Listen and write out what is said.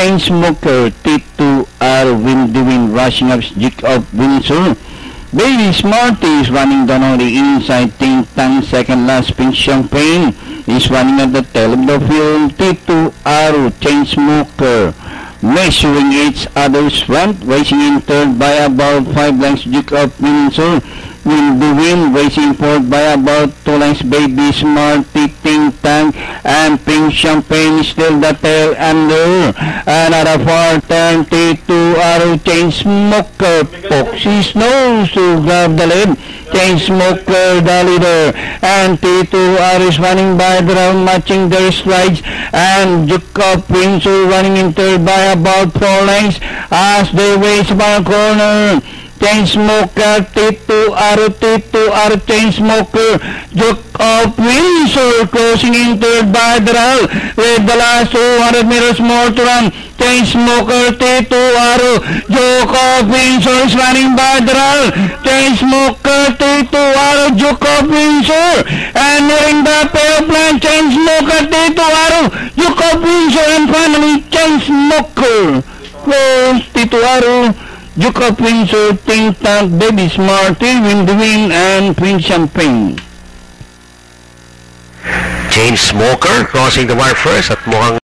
Chainsmoker, T2R, Win the Win, rushing up Jacob Windsor. Baby Smarty running down on the inside. Ting Tang, second last Pink Champagne is running at the tail of the field. T2R, Chainsmoker. Measuring each other's front, racing in third by about five lengths. Jacob Windsor will be wind racing fourth by about two lengths. Baby Smarty, Ting Tang, and Pink Champagne still the tail under. Another far turn, T2R, Chain Smoker, Foxy's nose to grab the lead. Chain Smoker, the leader, and T2R is running by the round, matching their strides, and Jacob Windsor running in third by about four lengths as they race by a corner. Chain Smoker, T2R, T2R, Chain Smoker, Jacob Windsor closing in third by the round with the last 200 meters more to run. Chain Smoker, T2R, Jacob Windsor is running by the round. Chain Smoker, T2R, Jacob Windsor, and nearing the pair of line, Chain Smoker, T2R, Jacob Windsor, and finally Chain Smoker. Close, T2R, Jacob Windsor, Ting Tang, Baby Smarty, Win the Win, and Prince Champagne. Chain Smoker crossing the wire first at mukhang